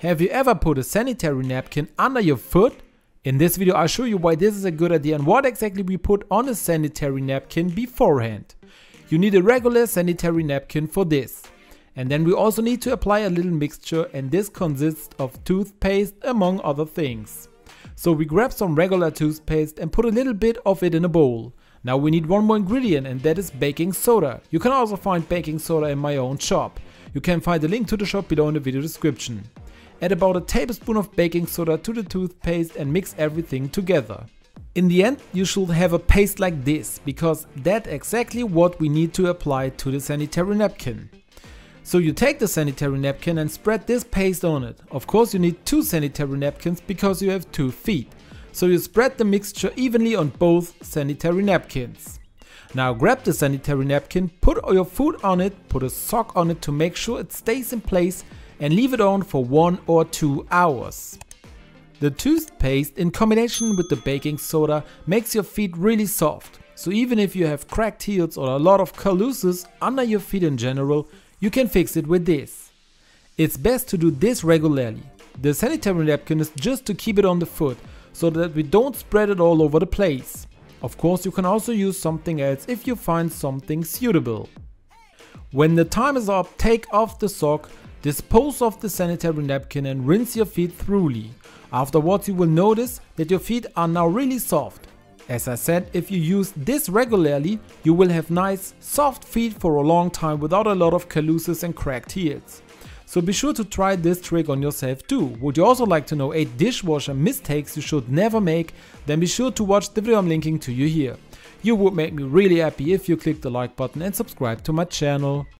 Have you ever put a sanitary napkin under your foot? In this video I'll show you why this is a good idea and what exactly we put on a sanitary napkin beforehand. You need a regular sanitary napkin for this. And then we also need to apply a little mixture and this consists of toothpaste among other things. So we grab some regular toothpaste and put a little bit of it in a bowl. Now we need one more ingredient and that is baking soda. You can also find baking soda in my own shop. You can find the link to the shop below in the video description. Add about a tablespoon of baking soda to the toothpaste and mix everything together. In the end you should have a paste like this, because that's exactly what we need to apply to the sanitary napkin. So you take the sanitary napkin and spread this paste on it. Of course you need two sanitary napkins because you have two feet. So you spread the mixture evenly on both sanitary napkins. Now grab the sanitary napkin, put your food on it, put a sock on it to make sure it stays in place and leave it on for 1 or 2 hours. The toothpaste in combination with the baking soda makes your feet really soft. So even if you have cracked heels or a lot of calluses under your feet in general, you can fix it with this. It's best to do this regularly. The sanitary napkin is just to keep it on the foot, so that we don't spread it all over the place. Of course you can also use something else if you find something suitable. When the time is up, take off the sock, Dispose of the sanitary napkin and rinse your feet thoroughly. Afterwards you will notice that your feet are now really soft. As I said, if you use this regularly, you will have nice, soft feet for a long time without a lot of calluses and cracked heels. So be sure to try this trick on yourself too. Would you also like to know 8 dishwasher mistakes you should never make? Then be sure to watch the video I'm linking to you here. You would make me really happy if you click the like button and subscribe to my channel.